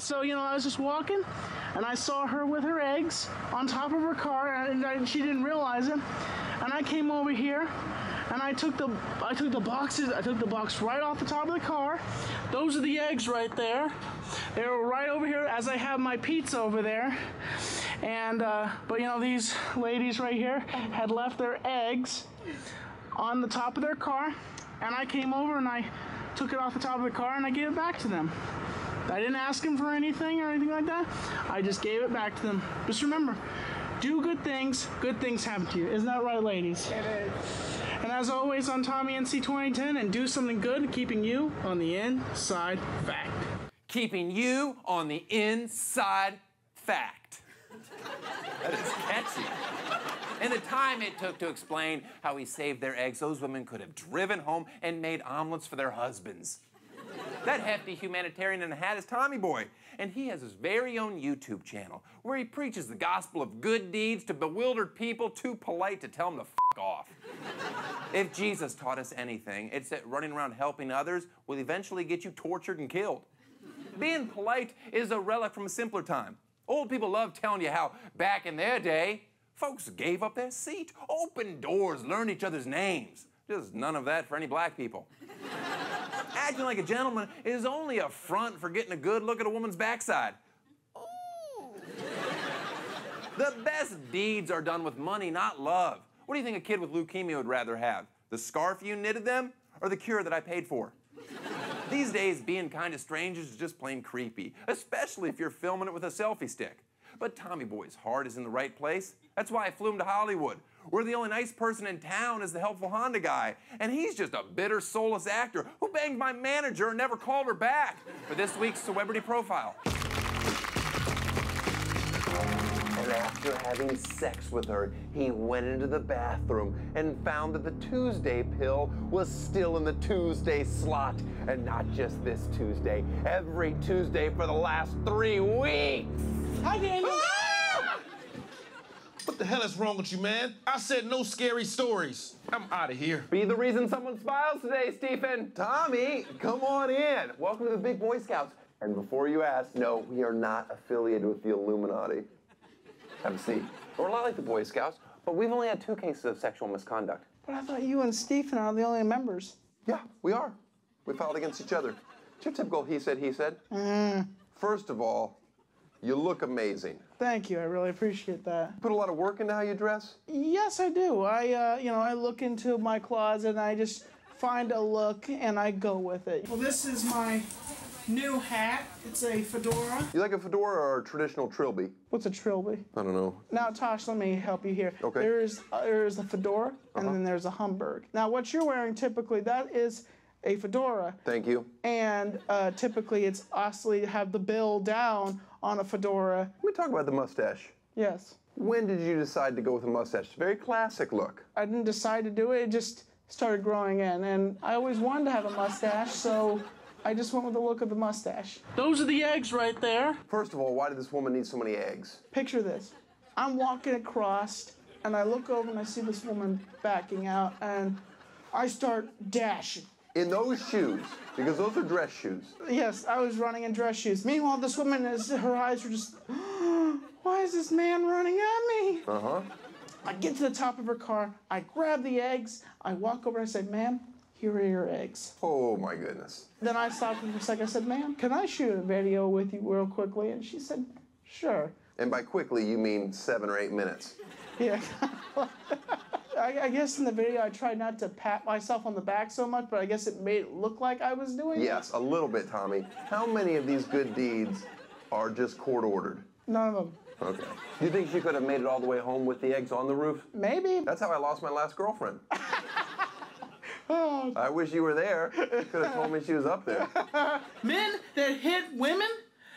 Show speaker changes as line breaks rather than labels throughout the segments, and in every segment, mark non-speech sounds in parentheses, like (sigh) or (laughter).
So, you know, I was just walking and I saw her with her eggs on top of her car and, and she didn't realize it. And I came over here and I took the I took the boxes I took the box right off the top of the car. Those are the eggs right there. They were right over here as I have my pizza over there. And uh, but you know these ladies right here had left their eggs on the top of their car, and I came over and I took it off the top of the car and I gave it back to them. I didn't ask them for anything or anything like that. I just gave it back to them. Just remember, do good things, good things happen to you. Isn't that right, ladies?
It is.
And as always on Tommy NC 2010, and do something good, keeping you on the inside fact.
Keeping you on the inside fact. That is catchy. And the time it took to explain how he saved their eggs, those women could have driven home and made omelets for their husbands. That hefty humanitarian in a hat is Tommy Boy, and he has his very own YouTube channel where he preaches the gospel of good deeds to bewildered people too polite to tell them to f off. if Jesus taught us anything, it's that running around helping others will eventually get you tortured and killed. Being polite is a relic from a simpler time. Old people love telling you how back in their day, folks gave up their seat, opened doors, learned each other's names. Just none of that for any black people. Acting like a gentleman is only a front for getting a good look at a woman's backside. Ooh. the best deeds are done with money, not love. What do you think a kid with leukemia would rather have? The scarf you knitted them or the cure that I paid for? These days, being kind to strangers is just plain creepy, especially if you're filming it with a selfie stick. But Tommy Boy's heart is in the right place. That's why I flew him to Hollywood, where the only nice person in town is the helpful Honda guy. And he's just a bitter, soulless actor who banged my manager and never called her back for this week's celebrity profile. And after having sex with her, he went into the bathroom and found that the Tuesday pill was still in the Tuesday slot. And not just this Tuesday, every Tuesday for the last three weeks.
Hi, Daniel.
What the hell is wrong with you, man? I said no scary stories. I'm out of here.
Be the reason someone smiles today, Stephen. Tommy, come on in. Welcome to the Big Boy Scouts. And before you ask, no, we are not affiliated with the Illuminati. Have a seat. We're a lot like the Boy Scouts, but we've only had two cases of sexual misconduct.
But I thought you and Stephen are the only members.
Yeah, we are. We filed against each other. It's your typical he said, he said. Mm. First of all, you look amazing.
Thank you. I really appreciate that.
Put a lot of work into how you dress?
Yes, I do. I, uh, you know, I look into my closet and I just find a look and I go with it. Well, this is my new hat. It's a fedora.
You like a fedora or a traditional trilby?
What's a trilby?
I don't know.
Now, Tosh, let me help you here.
Okay.
There's uh, there's a fedora and then there's a Homburg. Now, what you're wearing typically that is a fedora,
Thank you.
and uh, typically it's obviously have the bill down on a fedora.
Let me talk about the mustache.
Yes.
When did you decide to go with a mustache? It's a very classic look.
I didn't decide to do it. It just started growing in, and I always wanted to have a mustache, so I just went with the look of the mustache. Those are the eggs right there.
First of all, why did this woman need so many eggs?
Picture this. I'm walking across, and I look over and I see this woman backing out, and I start dashing.
In those shoes, because those are dress shoes.
Yes, I was running in dress shoes. Meanwhile, this woman is her eyes were just, (gasps) why is this man running at me?
Uh huh.
I get to the top of her car, I grab the eggs, I walk over, I say, ma'am, here are your eggs.
Oh my goodness.
Then I stopped for a second. I said, ma'am, can I shoot a video with you real quickly? And she said, sure.
And by quickly, you mean seven or eight minutes.
Yeah. (laughs) I, I guess in the video I tried not to pat myself on the back so much, but I guess it made it look like I was doing it.
Yes, a little bit, Tommy. How many of these good deeds are just court ordered?
None of them.
Okay. Do you think she could have made it all the way home with the eggs on the roof?
Maybe.
That's how I lost my last girlfriend. (laughs) I wish you were there. Could have told me she was up there. (laughs)
Men that hit women,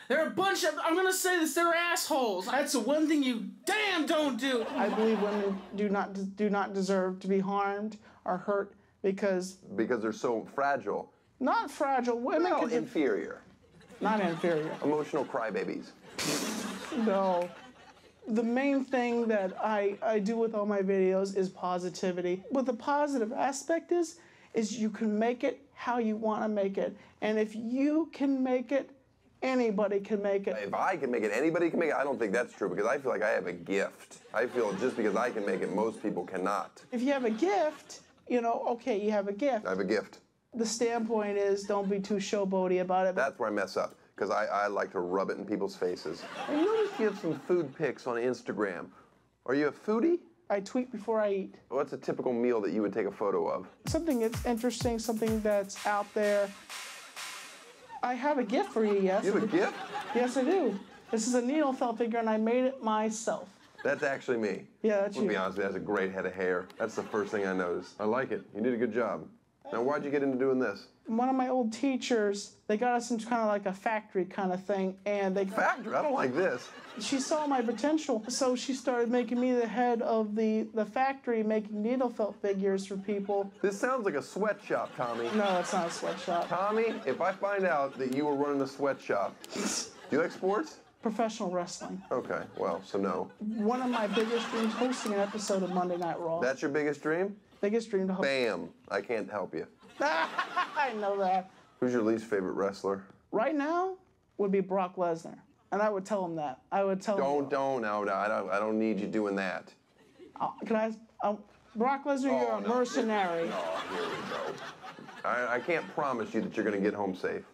they're a bunch of, I'm gonna say this, they're assholes. That's the one thing you damn don't do. I believe women do not, do not deserve to be harmed or hurt because,
Because they're so fragile.
not fragile, women
Well, inferior.
not inferior.
Emotional crybabies.
No. The main thing that I, I do with all my videos is positivity. What the positive aspect is, is you can make it how you want to make it. And if you can make it anybody can make it.
If I can make it, anybody can make it. I don't think that's true because I feel like I have a gift. I feel just because I can make it, most people cannot.
If you have a gift, you know, okay, you have a gift.
I have a gift.
The standpoint is don't be too showboaty about it.
That's where I mess up because I, I like to rub it in people's faces. I noticed you have some food pics on Instagram. Are you a foodie?
I tweet before I eat.
What's a typical meal that you would take a photo of?
Something that's interesting, something that's out there. I have a gift for you, yes.
You have a gift?
Yes, I do. This is a needle felt figure, and I made it myself.
That's actually me.
Yeah, that's
gonna
you.
be honest with you, that's a great head of hair. That's the first thing I noticed. I like it. You did a good job. Now, why'd you get into doing this?
One of my old teachers, they got us into kind of like a factory kind of thing, and they
Factor, I don't like this.
she saw my potential, so she started making me the head of the the factory, making needle felt figures for people.
This sounds like a sweatshop, Tommy.
No, it's not a sweatshop.
Tommy, if I find out that you were running a sweatshop, (laughs) do you like sports?
Professional wrestling.
Okay, well, so no.
One of my biggest dreams hosting an episode of Monday Night Raw.
That's your biggest dream?
biggest dream to host.
Bam. I can't help you. (laughs)
I know that.
Who's your least favorite wrestler?
Right now would be Brock Lesnar, and I would tell him that. I would tell him.
Don't, don't, I don't, I don't need you doing that.
Uh, can I? Uh, Brock Lesnar, you're
Oh,
a
no.
mercenary.
Oh, here we go. I, I can't promise you that you're gonna get home safe.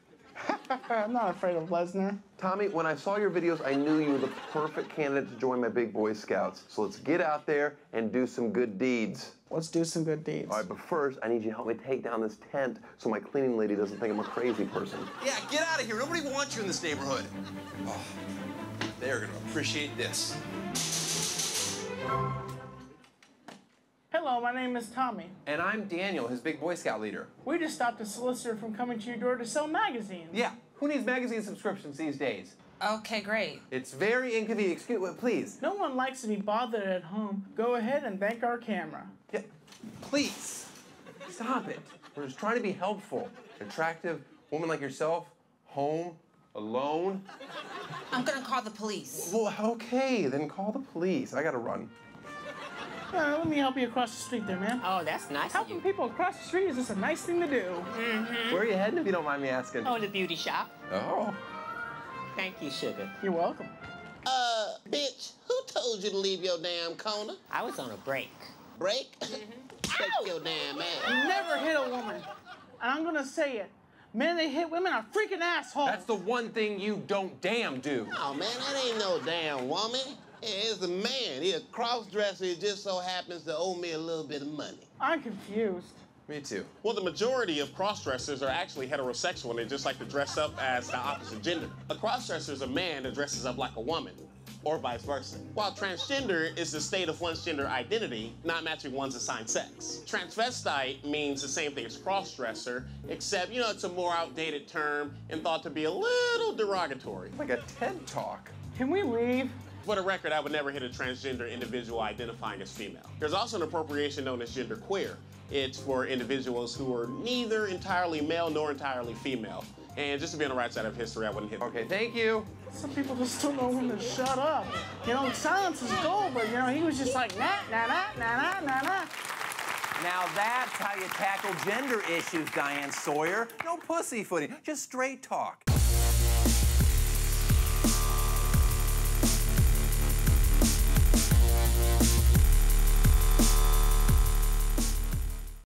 I'm not afraid of Lesnar.
Tommy, when I saw your videos, I knew you were the perfect candidate to join my big boy scouts. So let's get out there and do some good deeds.
Let's do some good deeds.
All right, but first, I need you to help me take down this tent so my cleaning lady doesn't think I'm a crazy person.
Yeah, get out of here. Nobody wants you in this neighborhood. Oh, they're gonna appreciate this.
Hello, my name is Tommy.
And I'm Daniel, his big Boy Scout leader.
We just stopped a solicitor from coming to your door to sell magazines.
Yeah, who needs magazine subscriptions these days?
Okay, great.
It's very inconvenient. Excuse me, please.
No one likes to be bothered at home. Go ahead and thank our camera.
Yeah, please. Stop it. We're just trying to be helpful. Attractive woman like yourself, home, alone.
I'm gonna call the police.
Well, okay, then call the police. I gotta run.
Uh, let me help you across the street there, man.
Oh, that's nice of
Helping
you.
people across the street is just a nice thing to do.
Where are you heading if you don't mind me asking?
Oh, the beauty shop.
Oh.
Thank you, sugar.
You're welcome.
Uh, bitch, who told you to leave your damn corner?
I was on a break.
Break? (laughs) Mm -hmm. Take your damn ass.
Never hit a woman. And I'm gonna say it. Men they hit women are freaking assholes.
That's the one thing you don't damn do.
Oh man, that ain't no damn woman. It's a man. He a cross-dresser. He just so happens to owe me a little bit of money.
I'm confused.
Me too.
Well, the majority of cross-dressers are actually heterosexual and they just like to dress up as the opposite gender. A cross-dresser is a man that dresses up like a woman, or vice versa. While transgender is the state of one's gender identity, not matching one's assigned sex. Transvestite means the same thing as cross-dresser, except, you know, it's a more outdated term and thought to be a little derogatory.
Like a TED Talk.
Can we leave?
For the record, I would never hit a transgender individual identifying as female. There's also an appropriation known as genderqueer. It's for individuals who are neither entirely male nor entirely female. And just to be on the right side of history, I wouldn't hit.
Okay, thank you.
Some people just don't know when to shut up. You know, silence is gold, but you know, he was just like, nah, nah, nah, nah, nah, nah, nah.
Now that's how you tackle gender issues, Diane Sawyer. No pussyfooting, just straight talk.